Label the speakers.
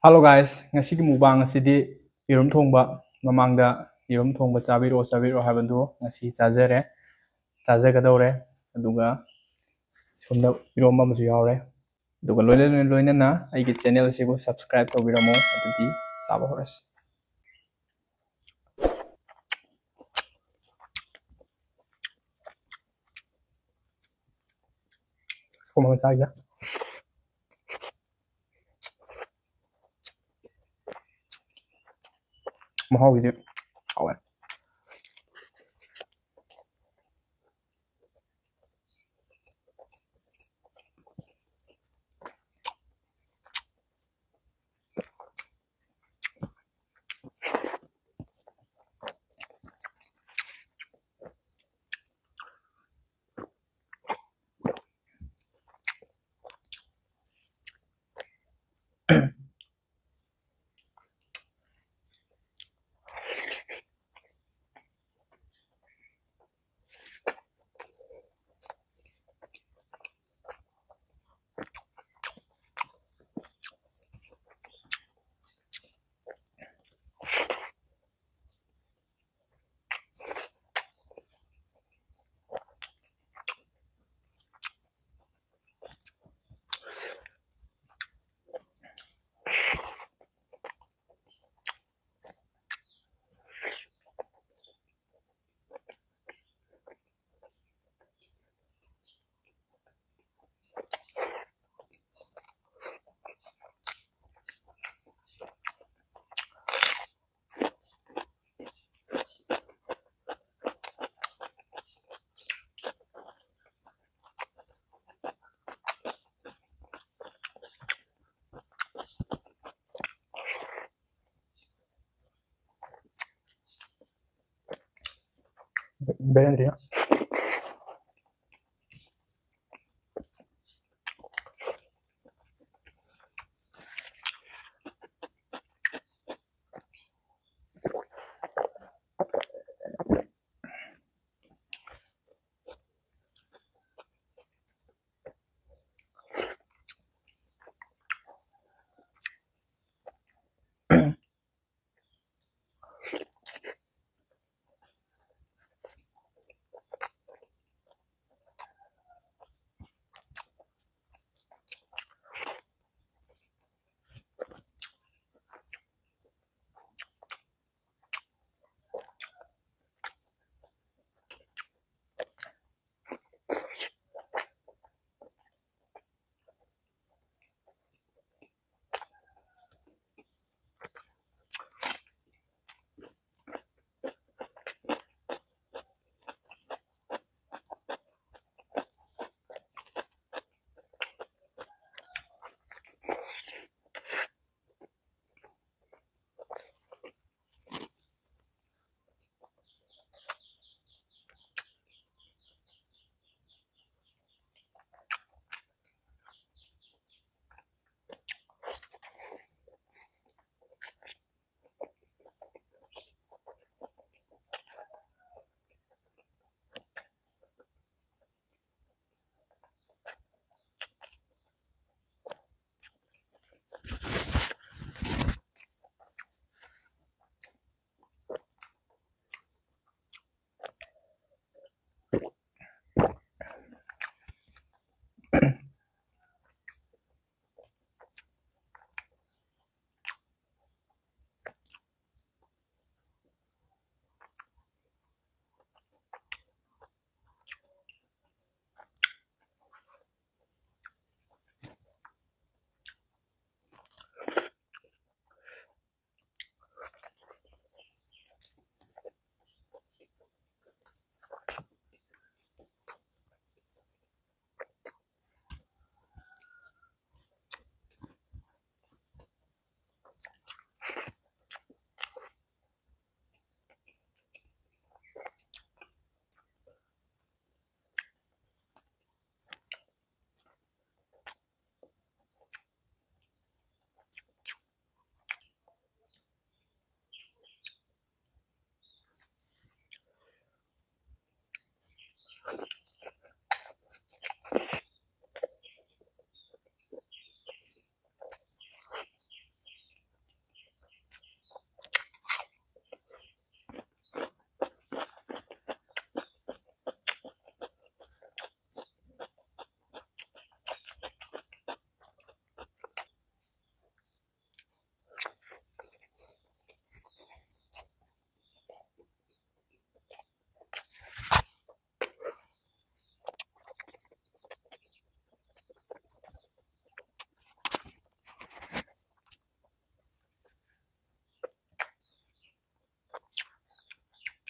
Speaker 1: Hello guys, ngasi gi mukbang ngasi di irum thongba mamangda irum thongba chabiro chabiro habandu ngasi chajare chajaga dawre aduga sumda irum ma musu yawre aduga loina loina na aigi channel asigo subscribe tawbiramo adudi saba horas Como mensaje. Belén Ríos.